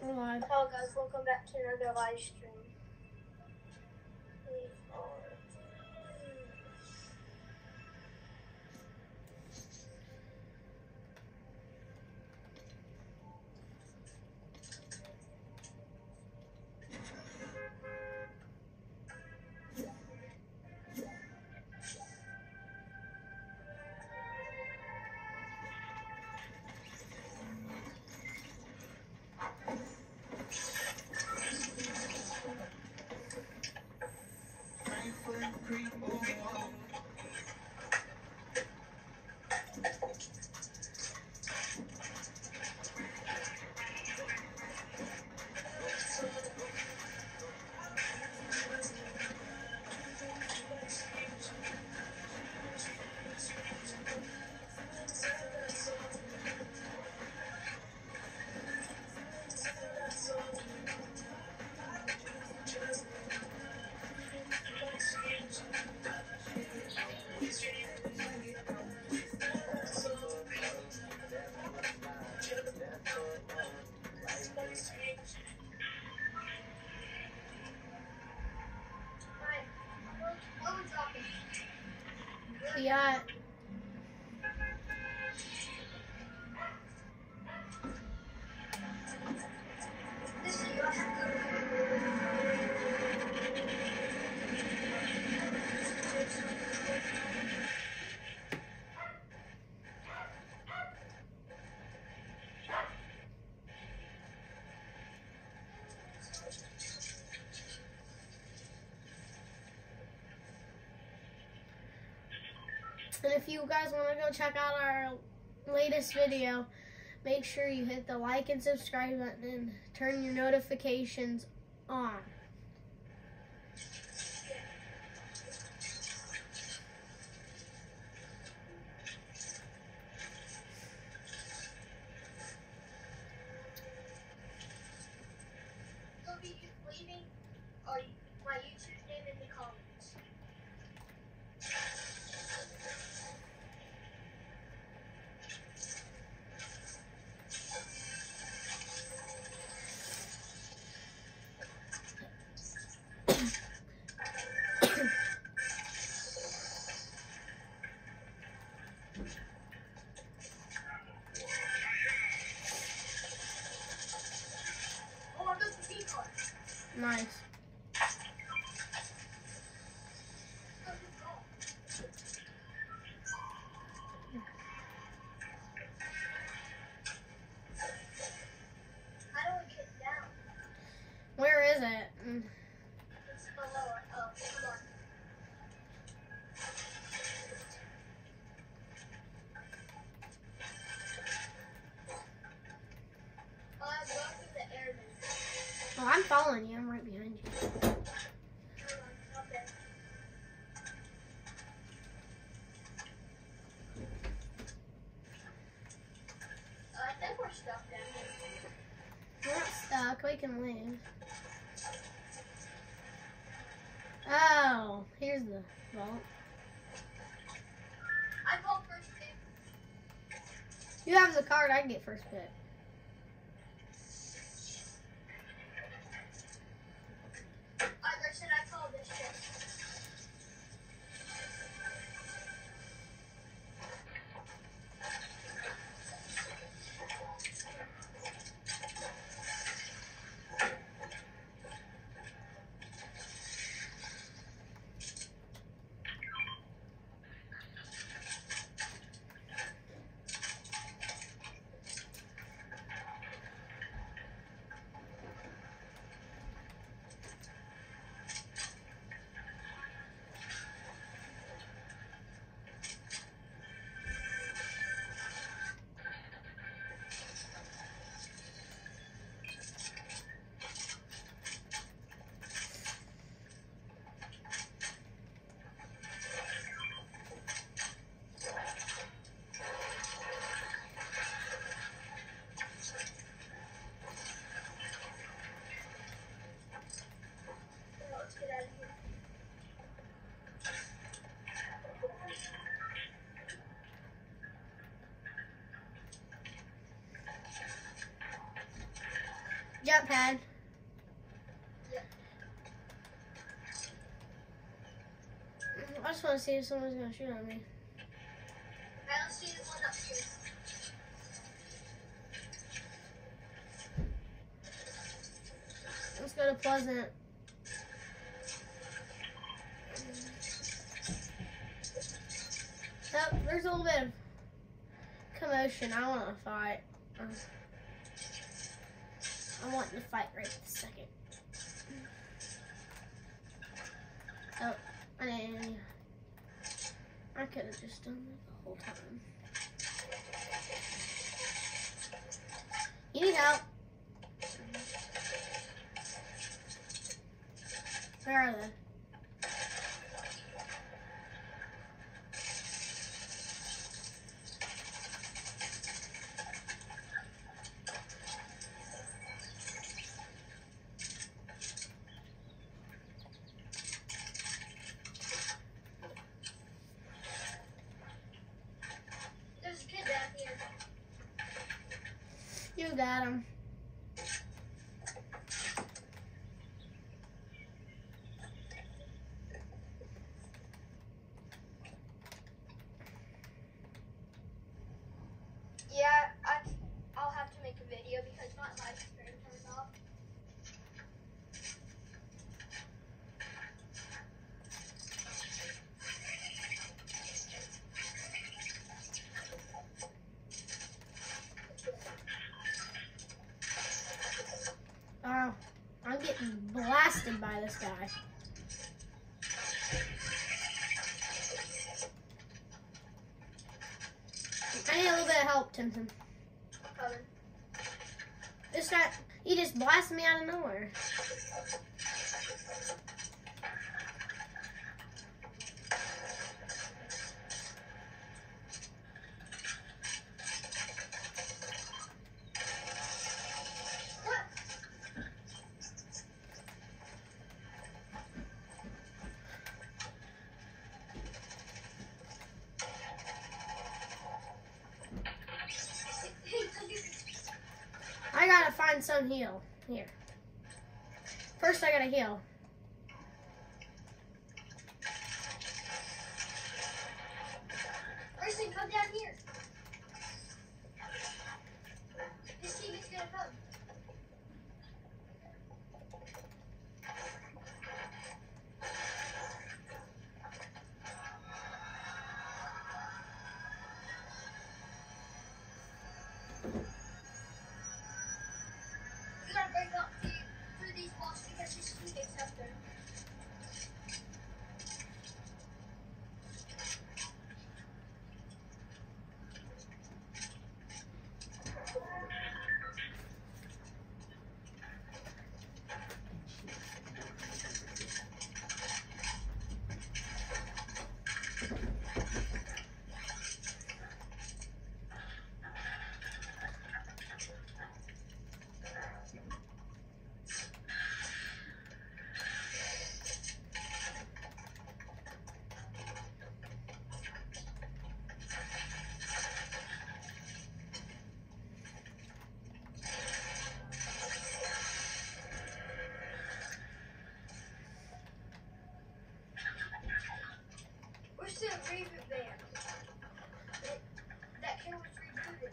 Hello guys, welcome back to another live stream. Yeah. And if you guys want to go check out our latest video, make sure you hit the like and subscribe button and turn your notifications on. Nice. How do we get down? Where is it? Mm, Oh, come on. Uh, go through the airman. Oh, I'm following you. You have the card. I can get first pick. Jump pad. Yeah. Mm, I just want to see if someone's gonna shoot at me. Alright, let's do the one up here. Let's go to Pleasant. Oh, there's a little bit of commotion. I want to fight. Um, I want to fight right this second. Oh, I. I could have just done it the whole time. You help. Where are they? There's a kid down here. You got him. Yeah, I, I'll have to make a video because my live stream turned off. Oh, I'm getting blasted by this guy. I need a little bit of help, Timson. This guy, he just blasted me out of nowhere. Some heal. Here. First, I gotta heal. Through these walls because this teammates have them. Where's the reboot van? It- That camera's rebooted.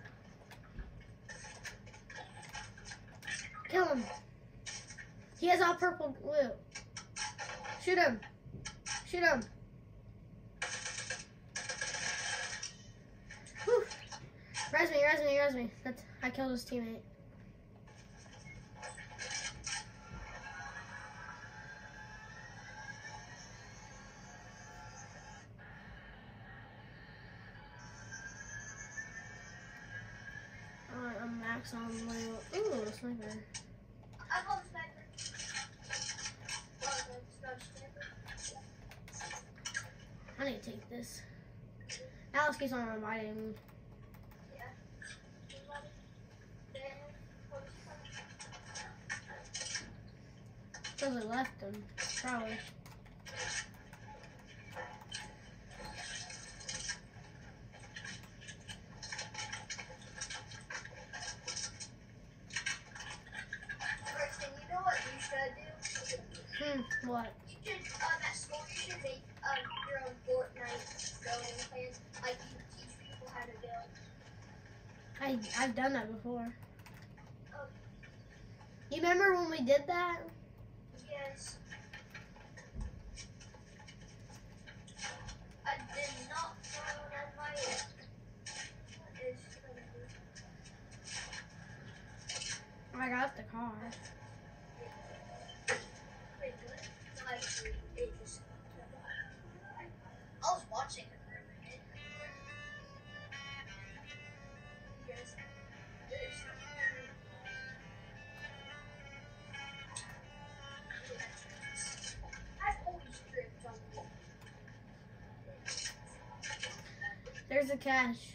Kill him. He has all purple glue. Shoot him. Shoot him. Whew. Res me, res me, res me. That's, I killed his teammate. I'm max on blue. Ooh, sniper. I need to take this. Alex keeps on reminding me. Because I left them, probably. Hmm, what? I I've done that before. You remember when we did that? Yes. I did not know that my I got the car. There's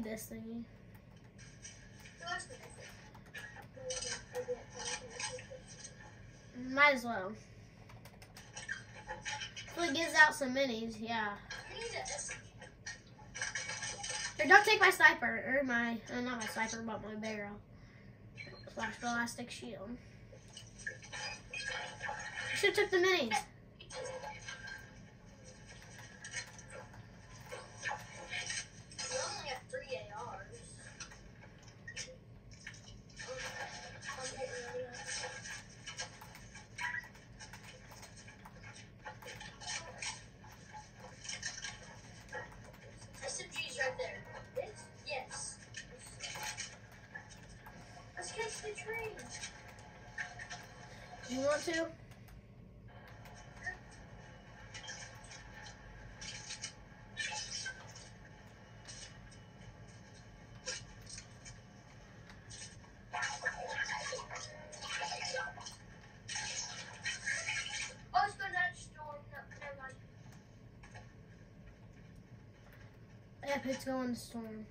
need this thingy. Might as well. If it gives out some minis, yeah. Here, don't take my sniper, or my, uh, not my sniper, but my barrel. Slash elastic shield. Should took the minis. Yep, it's going to storm.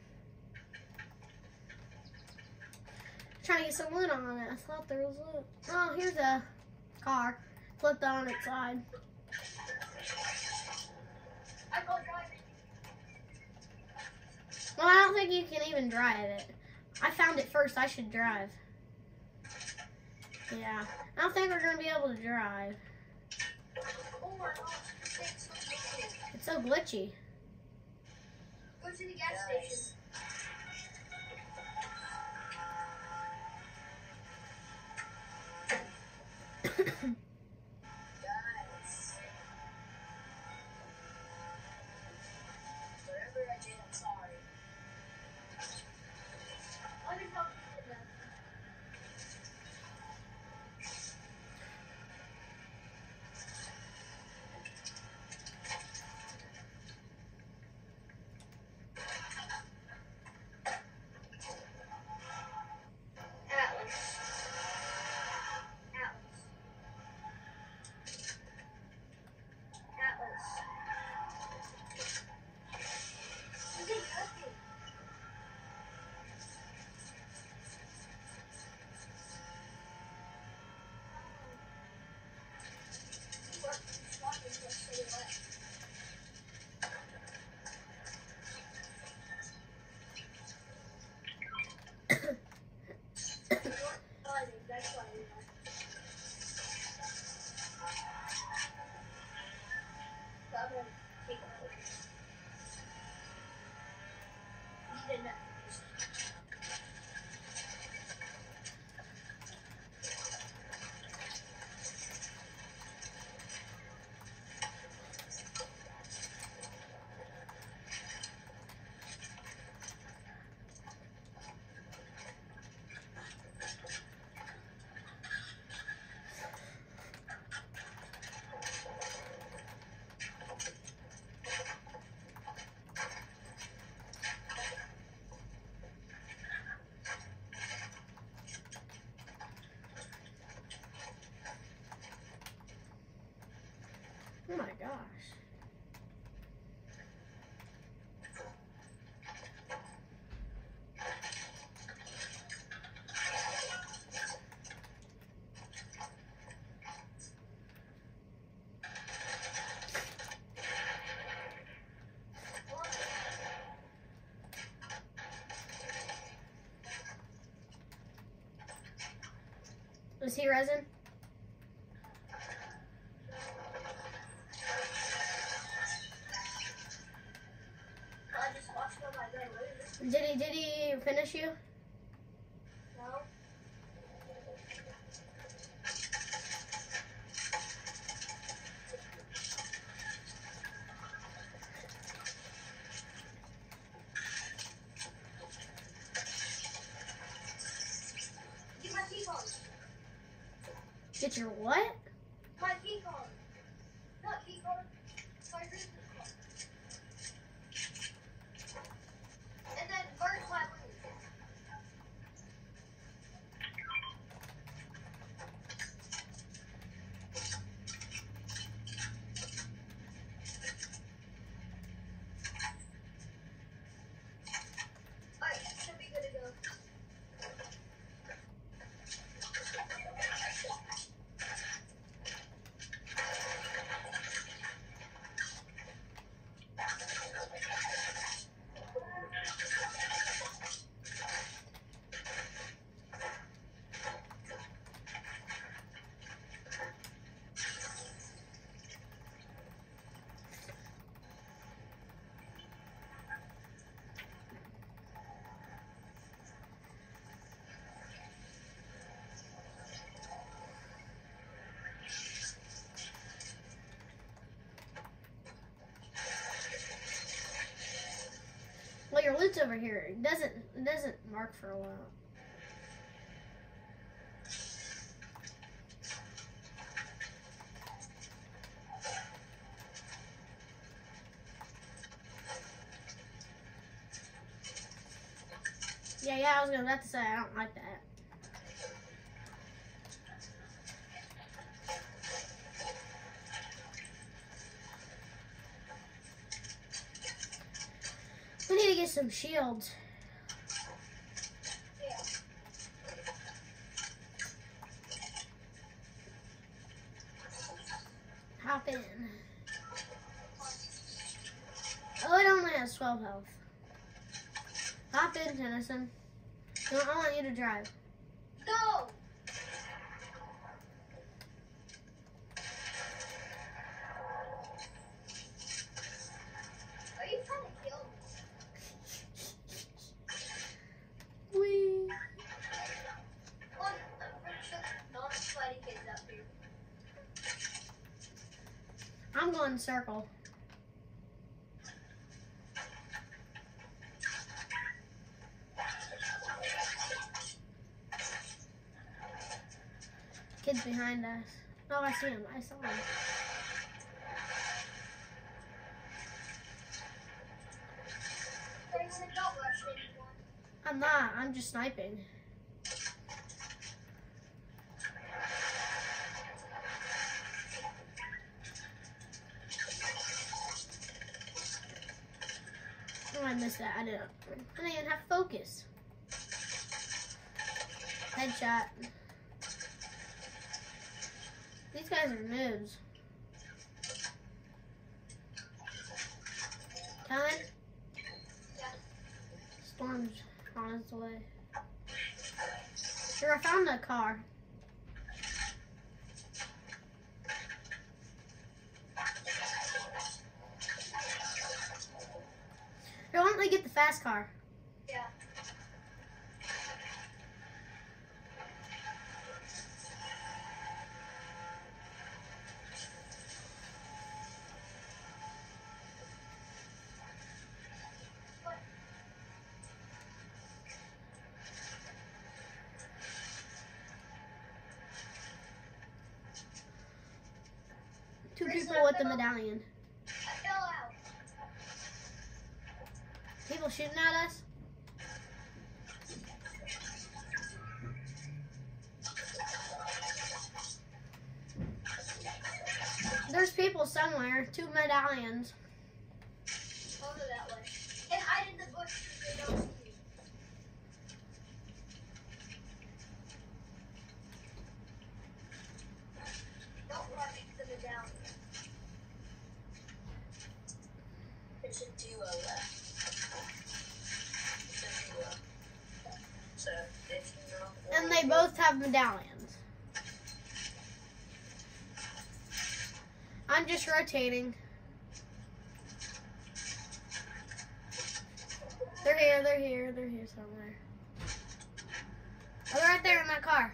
Trying to get some loot on it. I thought there was loot. Oh, here's a car. Flipped on its side. Well, I don't think you can even drive it. I found it first. I should drive. Yeah. I don't think we're going to be able to drive. It's so glitchy. Go to the gas station. Was he resin? Did he did he finish you? No. Get my key card. Get your what? My key card. Not key card. My business card. And then burn my room. Alright, should be good to go. Well, your loot's over here. It doesn't it doesn't mark for a while. Yeah, yeah, I was gonna about to say I don't like that. Some shields. Yeah. Hop in. Oh, it only has 12 health. Hop in, Tennyson. I want you to drive. No! I saw him. I'm not. I'm just sniping. Oh, I missed that. I didn't. I didn't even have focus. Headshot. These guys are noobs. Coming? Yeah. Storm's on its way. Sure, I found the car. Why don't we get the fast car? With the medallion. People shooting at us. There's people somewhere. Two medallions. Go that way. Hey, hide in the bush so they don't see you. Don't run into the medallion. There's a duo left. It's a duo. So if you know. And they both have medallions. I'm just rotating. They're here, they're here, they're here somewhere. Oh, they're right there in that car.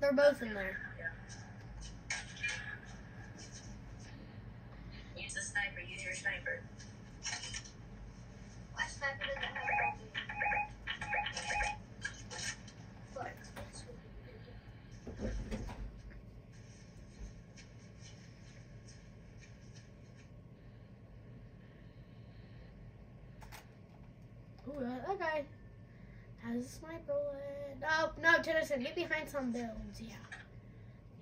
They're both in there. Use the sniper. Use your sniper. I sniped it in the head. Look. Ooh, that guy has a sniper. Oh, no, Tennyson, get behind some builds. Yeah.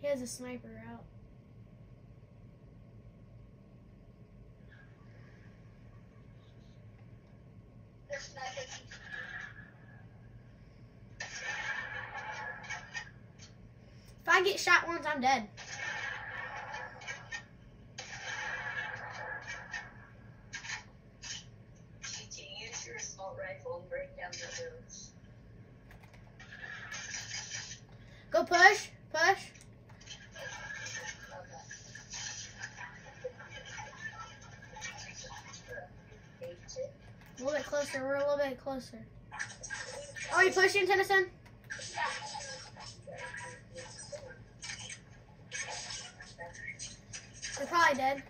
He has a sniper out. The sniper keeps If I get shot once, I'm dead. GT, use your assault rifle and break down the roads. Go push, push. A little bit closer. We're a little bit closer. Are you pushing, Tennyson? They're probably dead.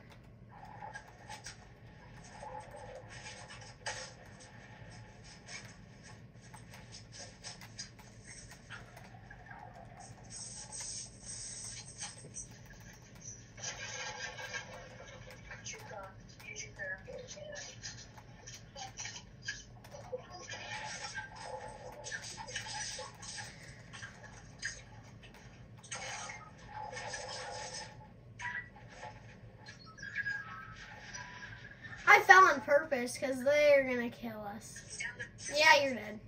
Purpose because they're gonna kill us. Yeah, you're dead.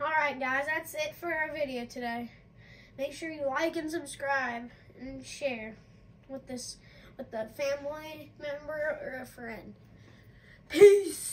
Alright guys, that's it for our video today. Make sure you like and subscribe and share with this with a family member or a friend. Peace!